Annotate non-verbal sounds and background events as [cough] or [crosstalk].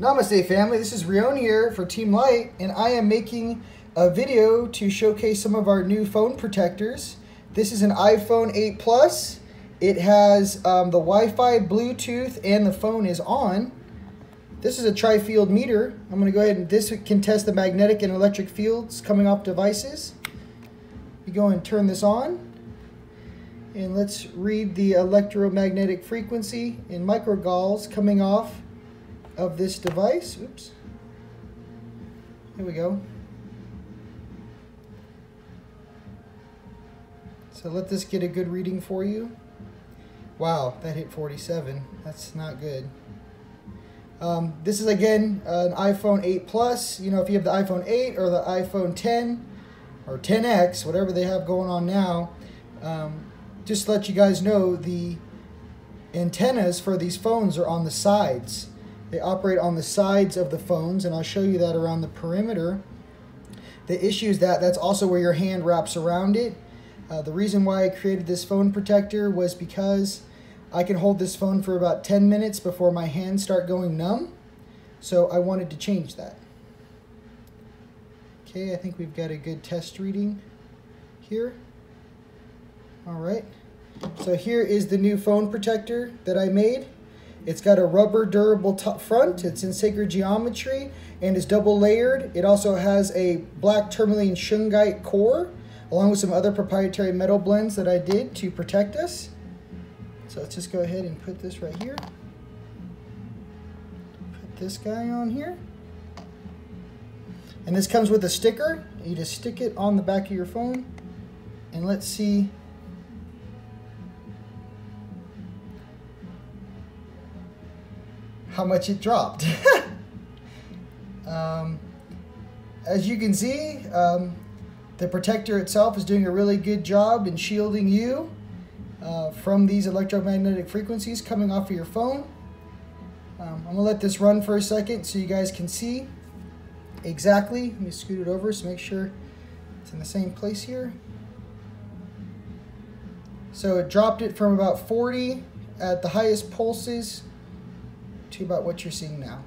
Namaste family, this is Rion here for Team Light and I am making a video to showcase some of our new phone protectors. This is an iPhone 8 Plus. It has um, the Wi-Fi, Bluetooth, and the phone is on. This is a TriField meter. I'm going to go ahead and this can test the magnetic and electric fields coming off devices. You go and turn this on. And let's read the electromagnetic frequency in microgauss coming off of this device. Oops. Here we go. So let this get a good reading for you. Wow, that hit 47. That's not good. Um, this is again an iPhone 8 Plus. You know, if you have the iPhone 8 or the iPhone 10 or 10X, whatever they have going on now, um, just to let you guys know the antennas for these phones are on the sides. They operate on the sides of the phones, and I'll show you that around the perimeter. The issue is that that's also where your hand wraps around it. Uh, the reason why I created this phone protector was because I can hold this phone for about 10 minutes before my hands start going numb. So I wanted to change that. Okay, I think we've got a good test reading here. All right. So here is the new phone protector that I made. It's got a rubber durable top front. It's in sacred geometry and is double layered. It also has a black tourmaline shungite core along with some other proprietary metal blends that I did to protect us. So let's just go ahead and put this right here. Put this guy on here. And this comes with a sticker. You just stick it on the back of your phone. And let's see how much it dropped. [laughs] um, as you can see, um, the protector itself is doing a really good job in shielding you uh, from these electromagnetic frequencies coming off of your phone. Um, I'm to let this run for a second so you guys can see exactly. Let me scoot it over so make sure it's in the same place here. So it dropped it from about 40 at the highest pulses to about what you're seeing now.